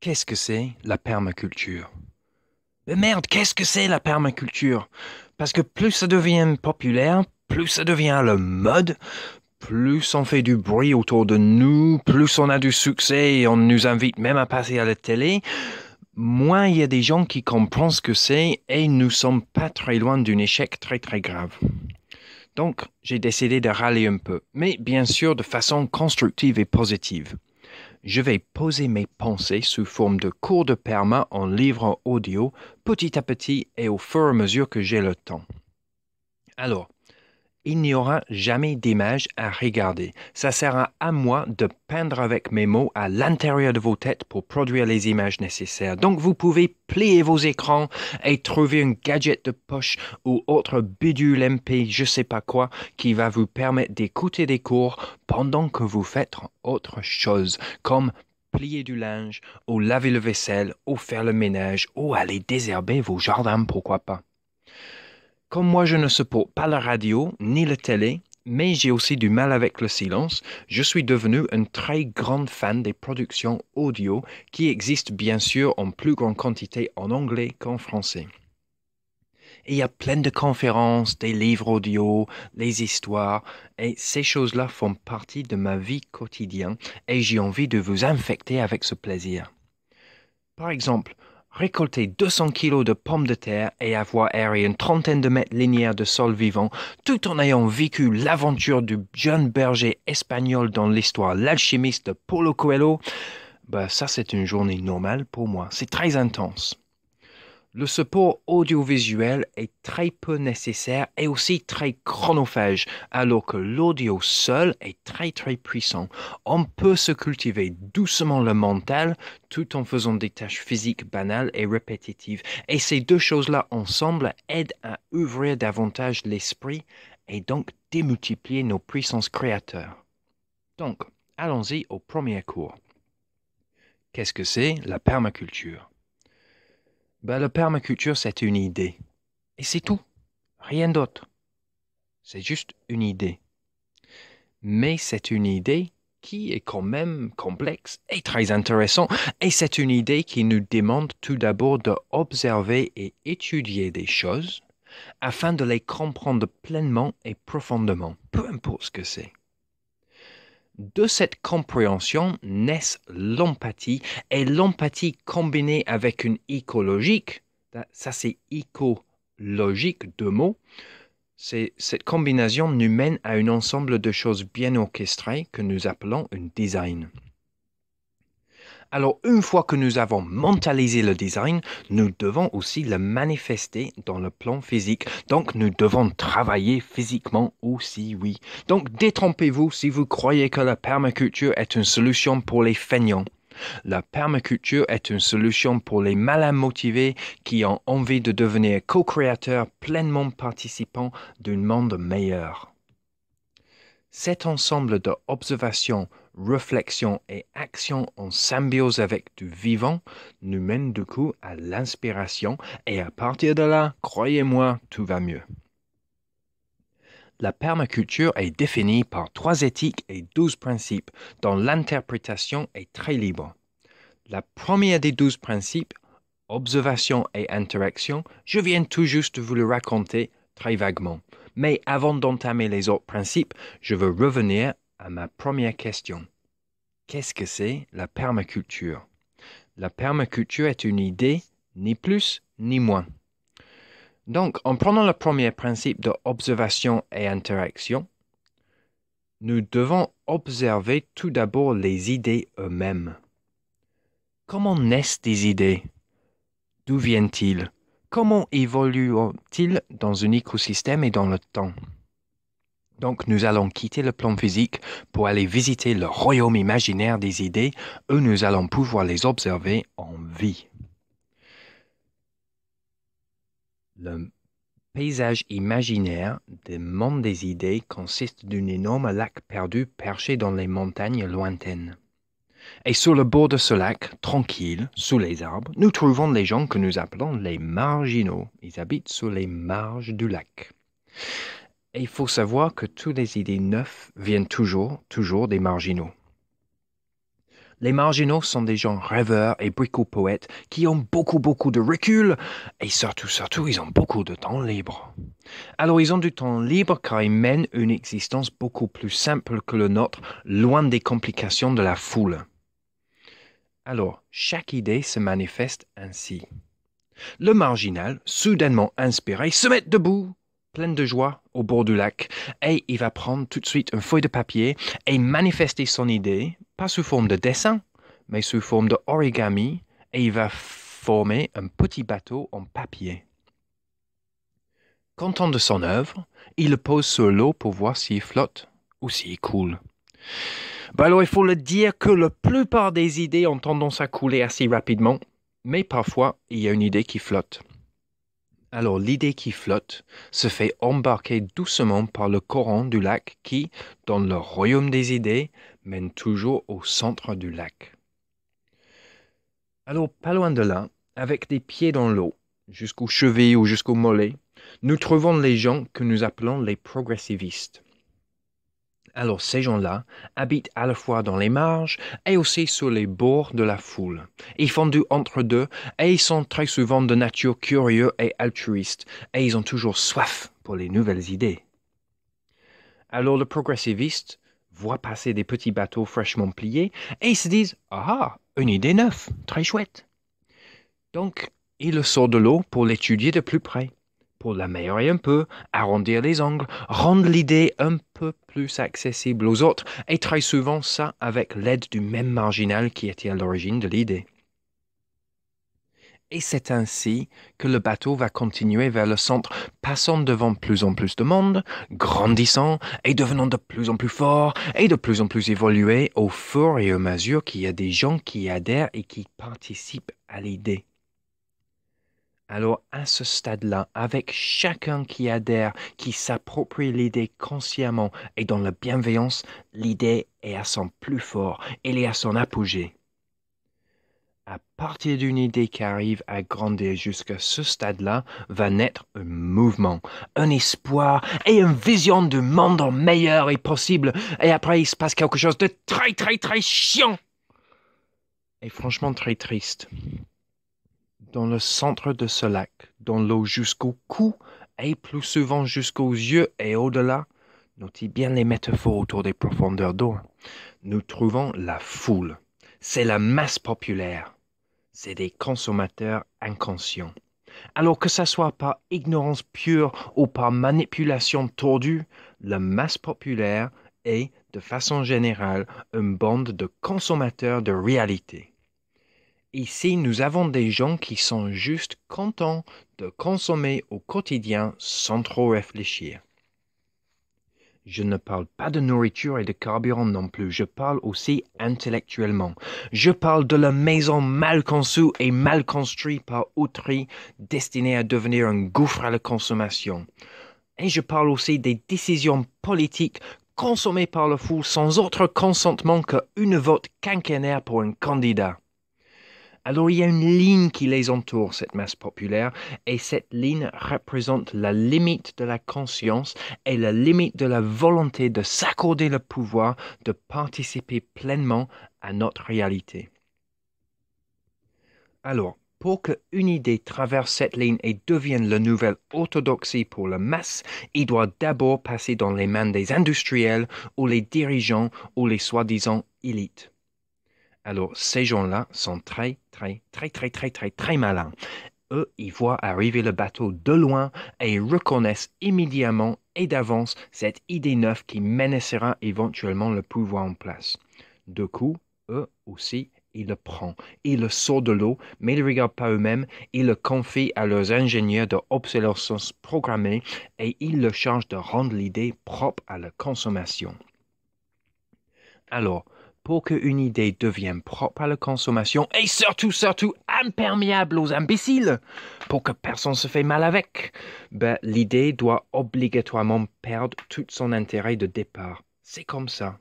Qu'est-ce que c'est la permaculture? Mais merde, qu'est-ce que c'est la permaculture? Parce que plus ça devient populaire, plus ça devient le mode, plus on fait du bruit autour de nous, plus on a du succès et on nous invite même à passer à la télé, moins il y a des gens qui comprennent ce que c'est et nous sommes pas très loin d'un échec très très grave. Donc, j'ai décidé de râler un peu, mais bien sûr de façon constructive et positive je vais poser mes pensées sous forme de cours de perma en livre audio petit à petit et au fur et à mesure que j'ai le temps. Alors, il n'y aura jamais d'image à regarder. Ça sera à moi de peindre avec mes mots à l'intérieur de vos têtes pour produire les images nécessaires. Donc vous pouvez plier vos écrans et trouver un gadget de poche ou autre bidule MP, je sais pas quoi, qui va vous permettre d'écouter des cours pendant que vous faites autre chose, comme plier du linge, ou laver le vaisselle, ou faire le ménage, ou aller désherber vos jardins, pourquoi pas. Comme moi je ne supporte pas la radio ni la télé, mais j'ai aussi du mal avec le silence, je suis devenu une très grande fan des productions audio qui existent bien sûr en plus grande quantité en anglais qu'en français. il y a plein de conférences, des livres audio, des histoires, et ces choses-là font partie de ma vie quotidienne, et j'ai envie de vous infecter avec ce plaisir. Par exemple, récolter 200 kilos de pommes de terre et avoir erré une trentaine de mètres linéaires de sol vivant, tout en ayant vécu l'aventure du jeune berger espagnol dans l'histoire L'alchimiste de Paulo Coelho, bah ça c'est une journée normale pour moi. C'est très intense. Le support audiovisuel est très peu nécessaire et aussi très chronophage, alors que l'audio seul est très très puissant. On peut se cultiver doucement le mental tout en faisant des tâches physiques banales et répétitives. Et ces deux choses-là ensemble aident à ouvrir davantage l'esprit et donc démultiplier nos puissances créateurs. Donc, allons-y au premier cours. Qu'est-ce que c'est la permaculture? Ben, la permaculture, c'est une idée. Et c'est tout. Rien d'autre. C'est juste une idée. Mais c'est une idée qui est quand même complexe et très intéressante. Et c'est une idée qui nous demande tout d'abord d'observer et étudier des choses afin de les comprendre pleinement et profondément, peu importe ce que c'est. De cette compréhension naissent l'empathie et l'empathie combinée avec une écologique, ça c'est écologique, deux mots, cette combinaison nous mène à un ensemble de choses bien orchestrées que nous appelons un design. Alors, une fois que nous avons mentalisé le design, nous devons aussi le manifester dans le plan physique. Donc, nous devons travailler physiquement aussi, oui. Donc, détrompez-vous si vous croyez que la permaculture est une solution pour les feignants. La permaculture est une solution pour les malins motivés qui ont envie de devenir co-créateurs pleinement participants d'un monde meilleur. Cet ensemble d'observations réflexion et action en symbiose avec du vivant nous mène du coup à l'inspiration et à partir de là, croyez-moi, tout va mieux. La permaculture est définie par trois éthiques et douze principes dont l'interprétation est très libre. La première des douze principes, observation et interaction, je viens tout juste de vous le raconter très vaguement. Mais avant d'entamer les autres principes, je veux revenir à ma première question. Qu'est-ce que c'est la permaculture? La permaculture est une idée, ni plus ni moins. Donc, en prenant le premier principe de observation et interaction, nous devons observer tout d'abord les idées eux-mêmes. Comment naissent des idées? D'où viennent-ils? Comment évoluent-ils dans un écosystème et dans le temps? Donc nous allons quitter le plan physique pour aller visiter le royaume imaginaire des idées où nous allons pouvoir les observer en vie. Le paysage imaginaire des mondes des idées consiste d'un énorme lac perdu perché dans les montagnes lointaines. Et sur le bord de ce lac, tranquille, sous les arbres, nous trouvons les gens que nous appelons les marginaux. Ils habitent sur les marges du lac. Et il faut savoir que toutes les idées neuves viennent toujours, toujours des marginaux. Les marginaux sont des gens rêveurs et bricopoètes qui ont beaucoup beaucoup de recul et surtout surtout ils ont beaucoup de temps libre. Alors ils ont du temps libre car ils mènent une existence beaucoup plus simple que le nôtre, loin des complications de la foule. Alors chaque idée se manifeste ainsi. Le marginal, soudainement inspiré, se met debout, plein de joie, au bord du lac, et il va prendre tout de suite une feuille de papier et manifester son idée, pas sous forme de dessin, mais sous forme de origami, et il va former un petit bateau en papier. Content de son œuvre, il le pose sur l'eau pour voir s'il flotte ou s'il coule. Ben alors il faut le dire que la plupart des idées ont tendance à couler assez rapidement, mais parfois il y a une idée qui flotte. Alors l'idée qui flotte se fait embarquer doucement par le courant du lac qui, dans le royaume des idées, mène toujours au centre du lac. Alors pas loin de là, avec des pieds dans l'eau, jusqu'aux chevilles ou jusqu'aux mollets, nous trouvons les gens que nous appelons les progressivistes. Alors ces gens-là habitent à la fois dans les marges et aussi sur les bords de la foule. Ils font du entre-deux et ils sont très souvent de nature curieux et altruiste et ils ont toujours soif pour les nouvelles idées. Alors le progressiviste voit passer des petits bateaux fraîchement pliés et ils se disent Ah, une idée neuve, très chouette. Donc il le sort de l'eau pour l'étudier de plus près pour l'améliorer un peu, arrondir les angles, rendre l'idée un peu plus accessible aux autres, et très souvent ça avec l'aide du même marginal qui était à l'origine de l'idée. Et c'est ainsi que le bateau va continuer vers le centre, passant devant plus en plus de monde, grandissant et devenant de plus en plus fort et de plus en plus évolué au fur et à mesure qu'il y a des gens qui adhèrent et qui participent à l'idée. Alors à ce stade-là, avec chacun qui adhère, qui s'approprie l'idée consciemment et dans la bienveillance, l'idée est à son plus fort, elle est à son apogée. À partir d'une idée qui arrive à grandir jusqu'à ce stade-là, va naître un mouvement, un espoir et une vision du monde meilleur et possible. Et après, il se passe quelque chose de très, très, très chiant. Et franchement très triste dans le centre de ce lac, dans l'eau jusqu'au cou et plus souvent jusqu'aux yeux et au-delà, notez bien les métaphores autour des profondeurs d'eau, nous trouvons la foule. C'est la masse populaire. C'est des consommateurs inconscients. Alors que ce soit par ignorance pure ou par manipulation tordue, la masse populaire est, de façon générale, une bande de consommateurs de réalité. Ici, nous avons des gens qui sont juste contents de consommer au quotidien sans trop réfléchir. Je ne parle pas de nourriture et de carburant non plus, je parle aussi intellectuellement. Je parle de la maison mal conçue et mal construite par autrui, destinée à devenir un gouffre à la consommation. Et je parle aussi des décisions politiques consommées par le fou sans autre consentement qu'une vote quinquennale pour un candidat. Alors il y a une ligne qui les entoure, cette masse populaire, et cette ligne représente la limite de la conscience et la limite de la volonté de s'accorder le pouvoir de participer pleinement à notre réalité. Alors, pour qu'une idée traverse cette ligne et devienne la nouvelle orthodoxie pour la masse, il doit d'abord passer dans les mains des industriels ou les dirigeants ou les soi-disant élites. Alors, ces gens-là sont très, très, très, très, très, très, très malins. Eux, ils voient arriver le bateau de loin et ils reconnaissent immédiatement et d'avance cette idée neuve qui menacera éventuellement le pouvoir en place. De coup, eux aussi, ils le prennent. Ils le sortent de l'eau, mais ils ne regardent pas eux-mêmes. Ils le confient à leurs ingénieurs d'obsolescence programmée et ils le chargent de rendre l'idée propre à la consommation. Alors, pour qu'une idée devienne propre à la consommation et surtout, surtout imperméable aux imbéciles, pour que personne se fait mal avec, ben, l'idée doit obligatoirement perdre tout son intérêt de départ. C'est comme ça.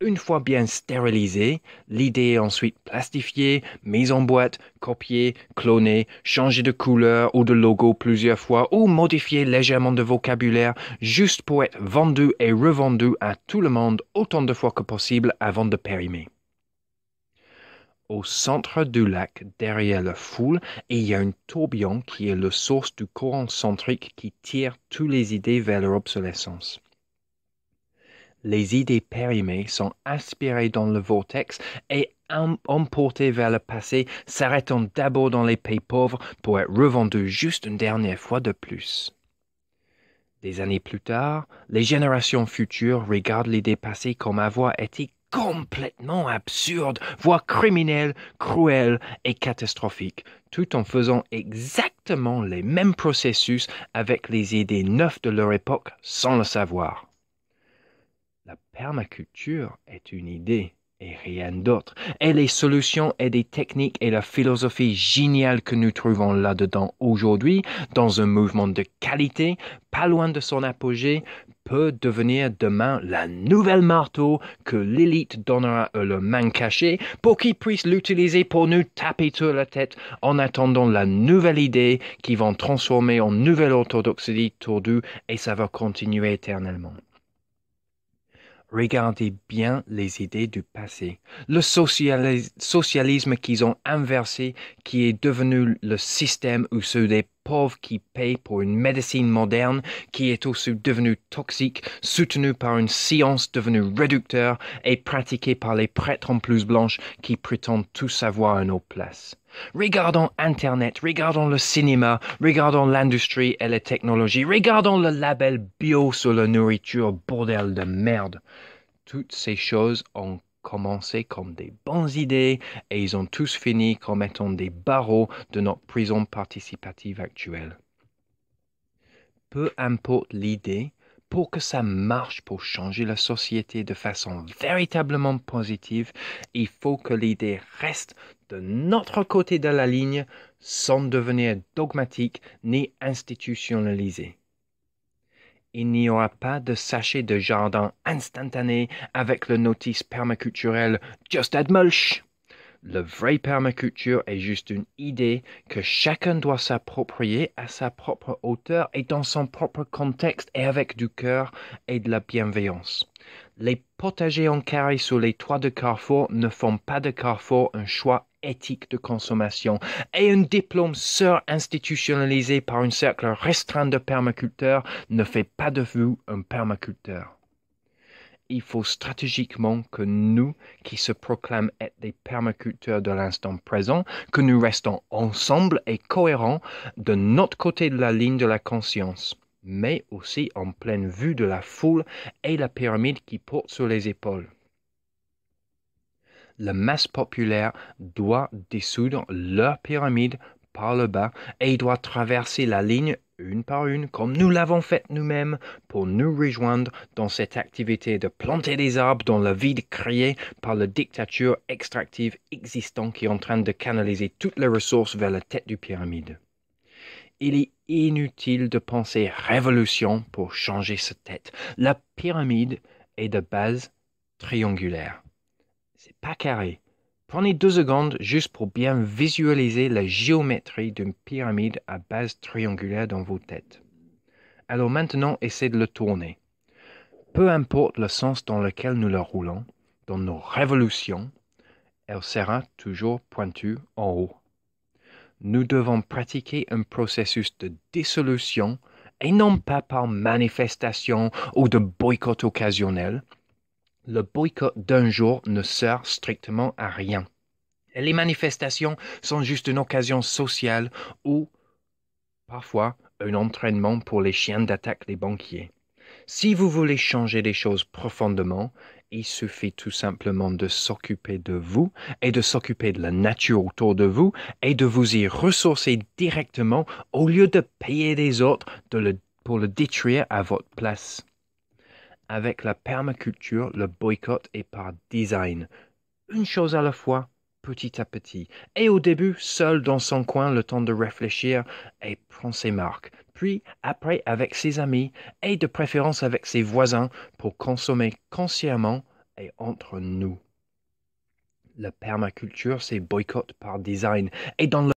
Une fois bien stérilisée, l'idée est ensuite plastifiée, mise en boîte, copiée, clonée, changée de couleur ou de logo plusieurs fois ou modifiée légèrement de vocabulaire juste pour être vendue et revendue à tout le monde autant de fois que possible avant de périmer. au centre du lac, derrière la foule, il y a un tourbillon qui est la source du courant centrique qui tire toutes les idées vers leur obsolescence. Les idées périmées sont aspirées dans le vortex et emportées vers le passé, s'arrêtant d'abord dans les pays pauvres pour être revendues juste une dernière fois de plus. Des années plus tard, les générations futures regardent l'idée passée comme avoir été complètement absurde, voire criminelle, cruelle et catastrophique, tout en faisant exactement les mêmes processus avec les idées neuves de leur époque sans le savoir. Permaculture est une idée et rien d'autre. Et les solutions et des techniques et la philosophie géniale que nous trouvons là-dedans aujourd'hui, dans un mouvement de qualité, pas loin de son apogée, peut devenir demain la nouvelle marteau que l'élite donnera à leur main cachée pour qu'ils puissent l'utiliser pour nous taper sur la tête en attendant la nouvelle idée qui vont transformer en nouvelle orthodoxie tordue et ça va continuer éternellement. Regardez bien les idées du passé. Le socialisme qu'ils ont inversé, qui est devenu le système où ceux des pauvres qui payent pour une médecine moderne, qui est aussi devenue toxique, soutenue par une science devenue réducteur et pratiquée par les prêtres en plus blanches qui prétendent tout savoir à nos places. Regardons Internet, regardons le cinéma, regardons l'industrie et les technologies, regardons le label bio sur la nourriture, bordel de merde. Toutes ces choses ont commencé comme des bonnes idées et ils ont tous fini comme étant des barreaux de notre prison participative actuelle. Peu importe l'idée, pour que ça marche, pour changer la société de façon véritablement positive, il faut que l'idée reste de notre côté de la ligne sans devenir dogmatique ni institutionnalisée. Il n'y aura pas de sachet de jardin instantané avec le notice permaculturel Just add mulch. Le vrai permaculture est juste une idée que chacun doit s'approprier à sa propre hauteur et dans son propre contexte et avec du cœur et de la bienveillance. Les potagers en carré sur les toits de Carrefour ne font pas de Carrefour un choix éthique de consommation et un diplôme sur-institutionnalisé par un cercle restreint de permaculteurs ne fait pas de vous un permaculteur il faut stratégiquement que nous, qui se proclament être des permaculteurs de l'instant présent, que nous restons ensemble et cohérents de notre côté de la ligne de la conscience, mais aussi en pleine vue de la foule et la pyramide qui porte sur les épaules. La masse populaire doit dissoudre leur pyramide par le bas et doit traverser la ligne une par une, comme nous l'avons fait nous-mêmes, pour nous rejoindre dans cette activité de planter des arbres dans le vide créé par la dictature extractive existante qui est en train de canaliser toutes les ressources vers la tête du pyramide. Il est inutile de penser révolution pour changer cette tête. La pyramide est de base triangulaire. C'est pas carré, Prenez deux secondes juste pour bien visualiser la géométrie d'une pyramide à base triangulaire dans vos têtes. Alors maintenant, essayez de le tourner. Peu importe le sens dans lequel nous le roulons, dans nos révolutions, elle sera toujours pointue en haut. Nous devons pratiquer un processus de dissolution et non pas par manifestation ou de boycott occasionnel, le boycott d'un jour ne sert strictement à rien. les manifestations sont juste une occasion sociale ou parfois un entraînement pour les chiens d'attaque des banquiers. Si vous voulez changer les choses profondément, il suffit tout simplement de s'occuper de vous et de s'occuper de la nature autour de vous et de vous y ressourcer directement au lieu de payer les autres pour le détruire à votre place. Avec la permaculture, le boycott est par design. Une chose à la fois, petit à petit. Et au début, seul dans son coin, le temps de réfléchir et prendre ses marques. Puis, après, avec ses amis et de préférence avec ses voisins pour consommer consciemment et entre nous. La permaculture, c'est boycott par design. Et dans le